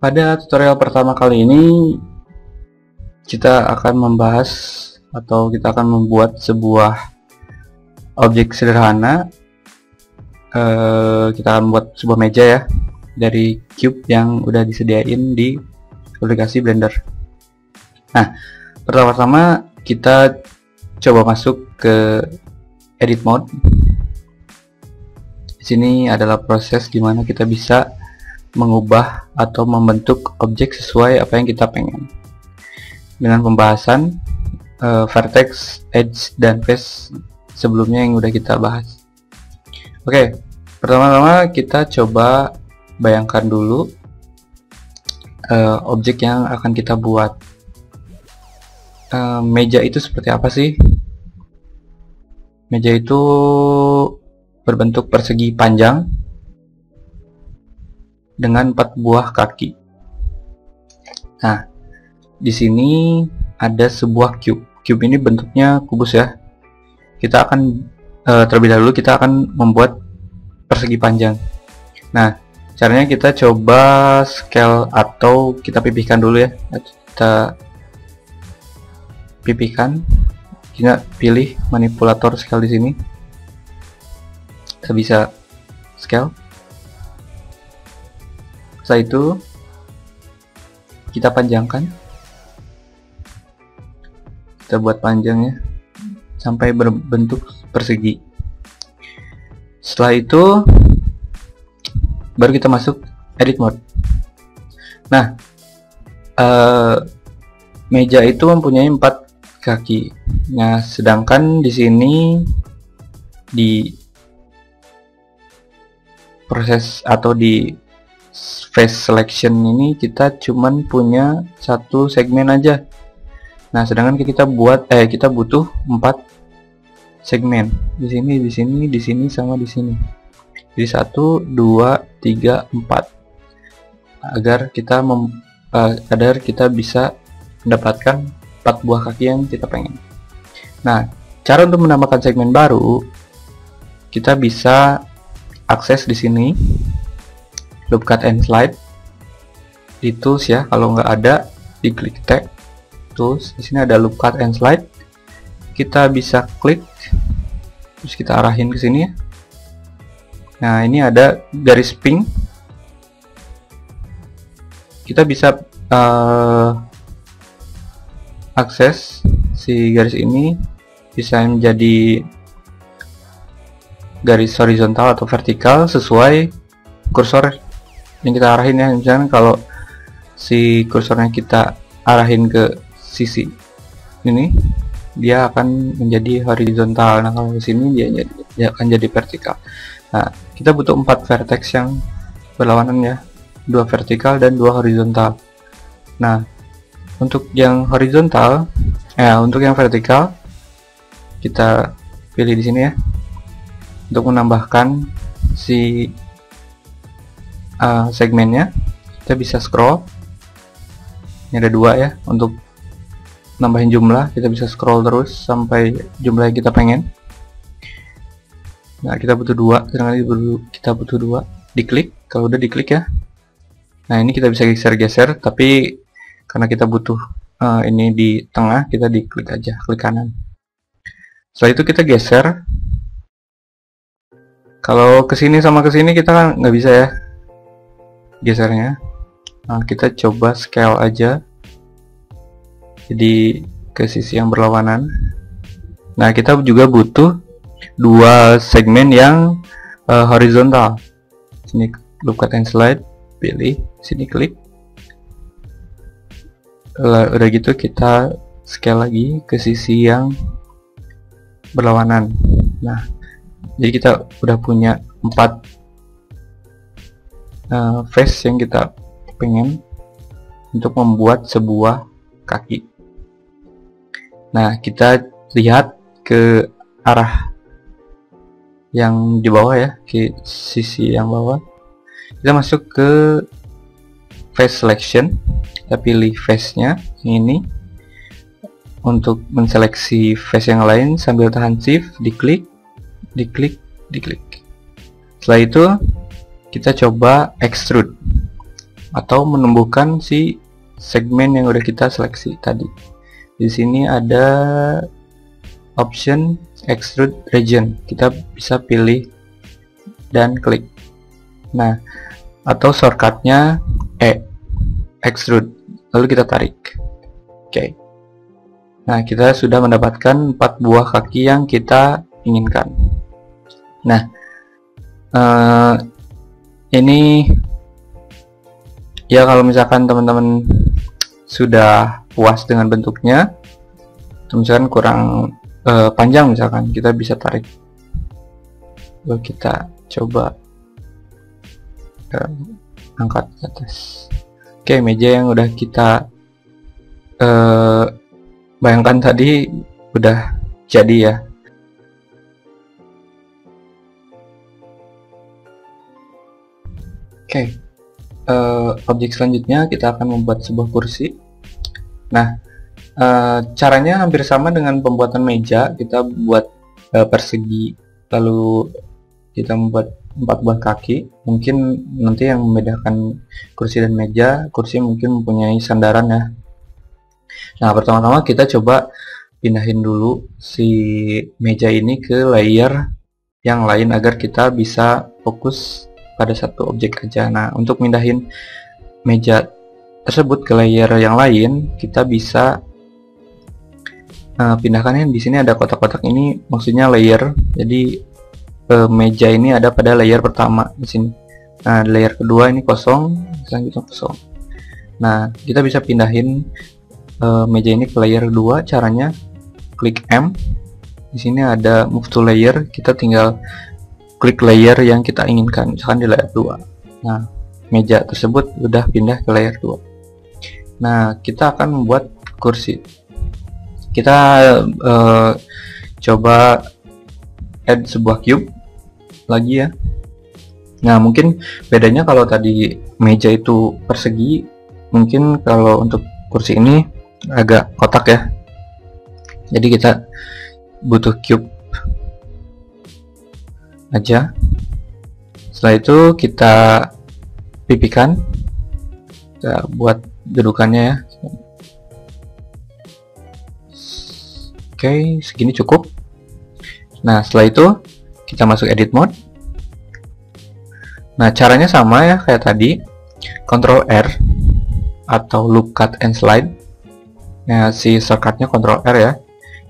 Pada tutorial pertama kali ini kita akan membahas atau kita akan membuat sebuah objek sederhana. Uh, kita akan membuat sebuah meja ya dari cube yang udah disediain di aplikasi Blender. Nah pertama-tama kita coba masuk ke edit mode. Di sini adalah proses di mana kita bisa mengubah atau membentuk objek sesuai apa yang kita pengen dengan pembahasan uh, vertex, edge, dan face sebelumnya yang udah kita bahas. Oke, pertama-tama kita coba bayangkan dulu uh, objek yang akan kita buat. Uh, meja itu seperti apa sih? Meja itu berbentuk persegi panjang dengan empat buah kaki. Nah, di sini ada sebuah cube. Cube ini bentuknya kubus ya. Kita akan uh, terlebih dahulu kita akan membuat persegi panjang. Nah, caranya kita coba scale atau kita pipihkan dulu ya. Kita pipihkan. Kita pilih manipulator scale di sini. Kita bisa scale. Setelah itu kita panjangkan. Kita buat panjangnya sampai berbentuk persegi. Setelah itu baru kita masuk edit mode. Nah uh, meja itu mempunyai empat kaki. Nah sedangkan di sini di proses atau di face selection ini kita cuman punya satu segmen aja Nah, sedangkan kita buat eh kita butuh empat segmen. Di sini, di sini, di sini sama di sini. Jadi satu, dua, tiga, empat. Agar kita mem, uh, agar kita bisa mendapatkan empat buah kaki yang kita pengen. Nah, cara untuk menambahkan segmen baru kita bisa akses di sini loop cut and slide. Di tools ya kalau nggak ada diklik tag tools. Di sini ada loop cut and slide. Kita bisa klik terus kita arahin ke sini ya. Nah ini ada garis pink. Kita bisa uh, akses si garis ini bisa menjadi garis horizontal atau vertikal sesuai kursor yang kita arahin ya misalnya kalau si kursornya kita arahin ke sisi ini dia akan menjadi horizontal. Nah kalau di sini dia, dia akan jadi vertikal. Nah kita butuh empat vertex yang berlawanan ya. Dua vertikal dan dua horizontal. Nah untuk yang horizontal ya untuk yang vertikal kita pilih di sini ya. Untuk menambahkan si uh, segmennya. Kita bisa scroll. Ini ada dua ya untuk nambahin jumlah kita bisa scroll terus sampai jumlah yang kita pengen. Nah kita butuh dua sedangkan kita butuh dua. Diklik kalau udah diklik ya. Nah ini kita bisa geser-geser tapi karena kita butuh uh, ini di tengah kita diklik aja klik kanan. Setelah itu kita geser. Kalau ke sini sama ke sini kita kan nggak bisa ya gesernya. Nah kita coba scale aja. Jadi ke sisi yang berlawanan. Nah kita juga butuh dua segmen yang uh, horizontal. Sini loop cut and slide pilih sini klik. Udah gitu kita scale lagi ke sisi yang berlawanan. Nah jadi kita udah punya empat uh, face yang kita pengen untuk membuat sebuah kaki Nah, kita lihat ke arah yang di bawah ya, ke sisi yang bawah. Kita masuk ke face selection. Kita pilih face-nya ini. Untuk menseleksi face yang lain sambil tahan shift, diklik, diklik, diklik. Setelah itu kita coba extrude. atau menumbuhkan si segmen yang udah kita seleksi tadi. Di sini ada option extrude region. Kita bisa pilih dan klik. Nah, atau shortcutnya E, extrude. Lalu kita tarik. Oke. Okay. Nah, kita sudah mendapatkan empat buah kaki yang kita inginkan. Nah, uh, ini ya kalau misalkan teman-teman sudah puas dengan bentuknya, misalkan kurang uh, panjang misalkan, kita bisa tarik. Lalu kita coba uh, angkat ke atas. Oke, meja yang udah kita uh, bayangkan tadi udah jadi ya oke okay. uh, eh, objek selanjutnya kita akan membuat sebuah kursi. Nah uh, caranya hampir sama dengan pembuatan meja. Kita buat uh, persegi lalu kita membuat empat buah kaki. Mungkin nanti yang membedakan kursi dan meja kursi mungkin mempunyai sandaran ya. Nah, pertama-tama kita coba pindahin dulu si meja ini ke layer yang lain agar kita bisa fokus pada satu objek aja. Nah, untuk pindahin meja tersebut ke layer yang lain, kita bisa uh, pindahkannya di sini ada kotak-kotak ini maksudnya layer. Jadi uh, meja ini ada pada layer pertama di sini. Nah, layer kedua ini kosong, selanjutnya kosong. Nah, kita bisa pindahin uh, meja ini ke layer 2 caranya klik M di sini ada move to layer kita tinggal klik layer yang kita inginkan. Misalkan di layer 2 nah meja tersebut sudah pindah ke layer 2 nah kita akan membuat kursi. Kita uh, coba add sebuah cube lagi ya. Nah mungkin bedanya kalau tadi meja itu persegi mungkin kalau untuk kursi ini agak kotak ya. Jadi kita butuh cube aja. Setelah itu kita pipikan. Kita buat dudukannya ya. Oke segini cukup. Nah setelah itu kita masuk edit mode. Nah caranya sama ya kayak tadi. Ctrl R atau loop cut and slide. Nah, si shortcutnya Ctrl R ya.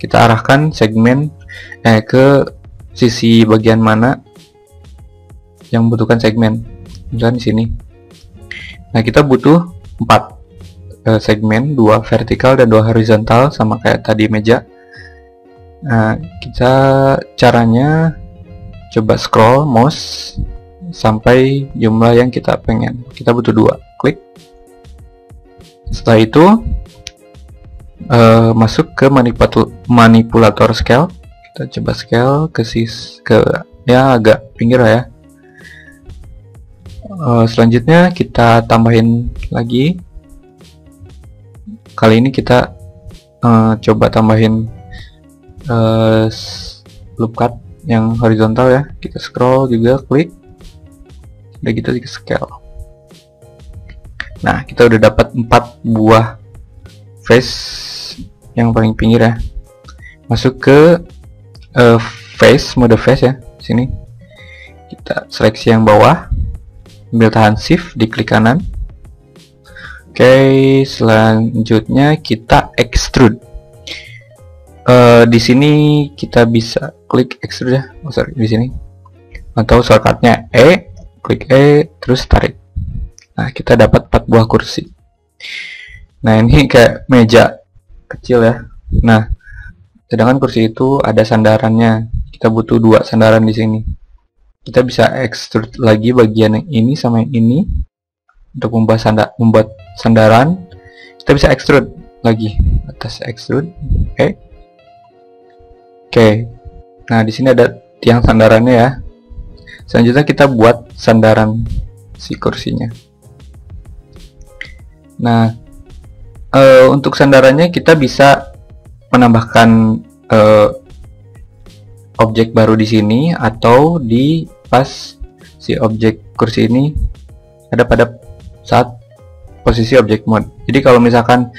Kita arahkan segmen eh ke sisi bagian mana yang membutuhkan segmen. Misalnya di sini. Nah, kita butuh 4 eh, segmen, dua vertikal dan dua horizontal sama kayak tadi meja. Nah, kita caranya coba scroll mouse sampai jumlah yang kita pengen. Kita butuh dua. Klik. Setelah itu uh, masuk ke manipulator, manipulator scale kita coba scale ke sis ke ya agak pinggir lah ya. Uh, selanjutnya kita tambahin lagi. Kali ini kita uh, coba tambahin uh, loop cut yang horizontal ya. Kita scroll juga klik. Udah gitu di scale. Nah kita udah dapat empat buah face yang paling pinggir ya. Masuk ke uh, face mode face ya sini. Kita seleksi yang bawah. Ambil tahan shift di klik kanan. Oke okay, selanjutnya kita extrude. Uh, di sini kita bisa klik extrude ya. Oh sorry di sini. Atau shortcutnya E klik E terus tarik. Nah kita dapat 4 buah kursi. Nah ini kayak meja kecil ya. Nah sedangkan kursi itu ada sandarannya. Kita butuh dua sandaran di sini. Kita bisa extrude lagi bagian yang ini sama yang ini untuk membuat, sanda membuat sandaran. Kita bisa extrude lagi. Atas extrude oke. Okay. oke. Okay. nah di sini ada tiang sandarannya ya. Selanjutnya kita buat sandaran si kursinya. Nah uh, untuk sandarannya kita bisa menambahkan uh, objek baru di sini atau di pas si objek kursi ini ada pada saat posisi object mode. Jadi kalau misalkan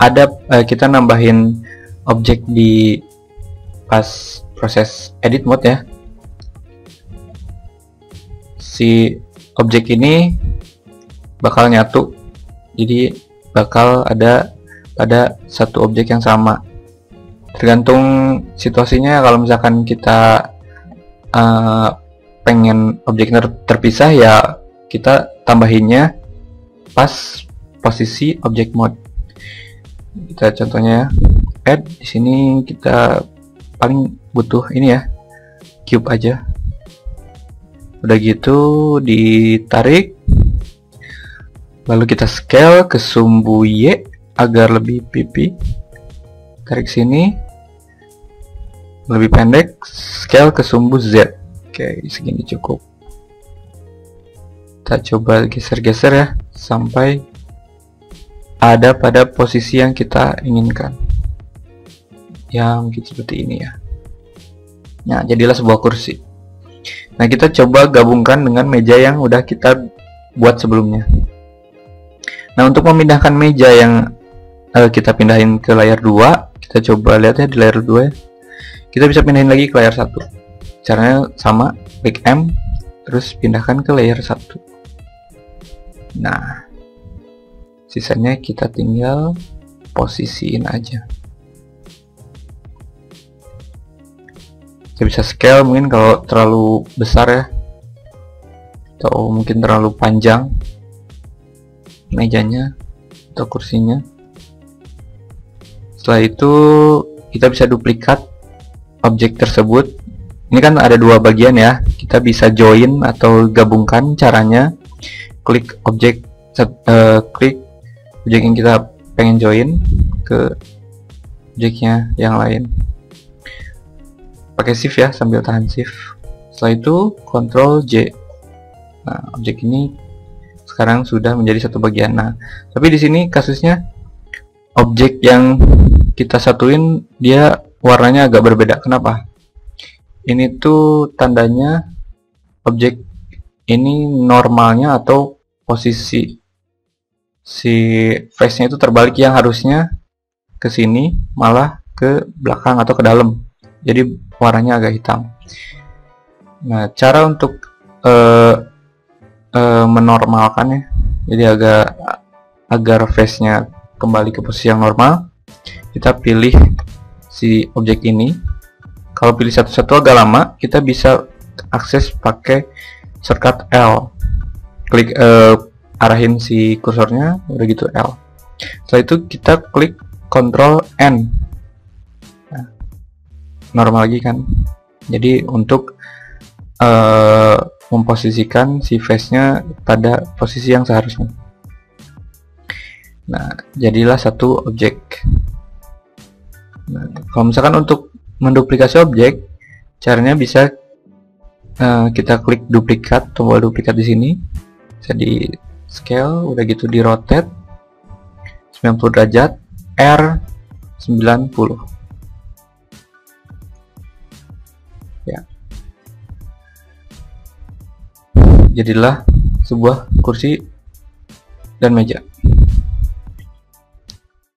ada uh, kita nambahin objek di pas proses edit mode ya, si objek ini bakal nyatu. Jadi bakal ada pada satu objek yang sama. Tergantung situasinya. Kalau misalkan kita uh, pengen objeknya terpisah ya kita tambahinnya pas posisi object mode kita contohnya add di sini kita paling butuh ini ya cube aja. Udah gitu ditarik lalu kita scale ke sumbu Y agar lebih pipi. Tarik sini lebih pendek scale ke sumbu Z Oke, segini cukup. Kita coba geser-geser ya sampai ada pada posisi yang kita inginkan. Ya, mungkin seperti ini ya. Nah, jadilah sebuah kursi. Nah, kita coba gabungkan dengan meja yang udah kita buat sebelumnya. Nah, untuk memindahkan meja yang uh, kita pindahin ke layar 2, kita coba lihat ya di layar 2 ya. Kita bisa pindahin lagi ke layar 1 caranya sama klik M terus pindahkan ke layer 1 nah sisanya kita tinggal posisiin aja. Kita bisa scale mungkin kalau terlalu besar ya. Atau mungkin terlalu panjang mejanya atau kursinya. Setelah itu kita bisa duplikat objek tersebut. Ini kan ada dua bagian ya. Kita bisa join atau gabungkan caranya. Klik objek uh, klik objek yang kita pengen join ke objeknya yang lain. Pakai shift ya sambil tahan shift. Setelah itu control J. Nah objek ini sekarang sudah menjadi satu bagian. Nah tapi di sini kasusnya objek yang kita satuin dia warnanya agak berbeda. Kenapa? Ini tuh tandanya objek ini normalnya atau posisi si face-nya itu terbalik yang harusnya ke sini malah ke belakang atau ke dalam. Jadi warnanya agak hitam. Nah cara untuk uh, uh, menormalkan ya jadi agak agar face-nya kembali ke posisi yang normal kita pilih si objek ini. Kalau pilih satu-satu agak lama kita bisa akses pakai shortcut L. Klik uh, arahin si kursornya udah gitu L. Setelah itu kita klik Ctrl N. Nah, normal lagi kan? Jadi untuk uh, memposisikan si face nya pada posisi yang seharusnya. Nah jadilah satu objek kalau misalkan untuk menduplikasi objek caranya bisa uh, kita klik duplikat tombol duplikat di sini. Bisa di scale udah gitu di rotate 90 derajat R 90 ya. Jadilah sebuah kursi dan meja